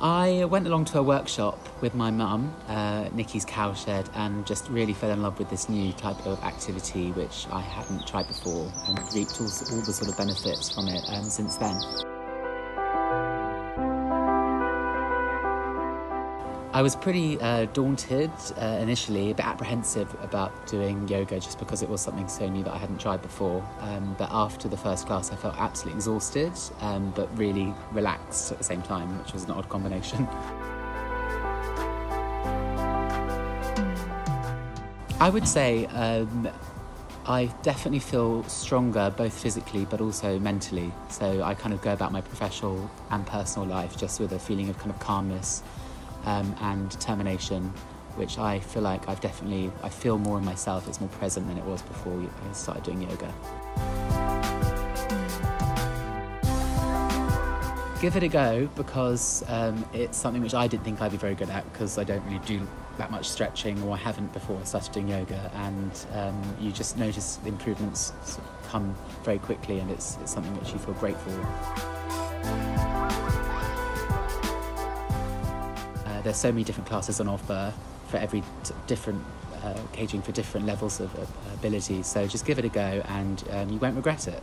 I went along to a workshop with my mum, uh, Nikki's Cowshed, and just really fell in love with this new type of activity which I hadn't tried before and reaped all, all the sort of benefits from it um, since then. I was pretty uh, daunted uh, initially, a bit apprehensive about doing yoga just because it was something so new that I hadn't tried before. Um, but after the first class, I felt absolutely exhausted, um, but really relaxed at the same time, which was an odd combination. I would say um, I definitely feel stronger both physically but also mentally. So I kind of go about my professional and personal life just with a feeling of kind of calmness um, and determination, which I feel like I've definitely, I feel more in myself, it's more present than it was before I started doing yoga. Give it a go because um, it's something which I didn't think I'd be very good at because I don't really do that much stretching or I haven't before I started doing yoga and um, you just notice the improvements come very quickly and it's, it's something which you feel grateful Uh, there's so many different classes on offer for every different uh, for different levels of, of ability. So just give it a go, and um, you won't regret it.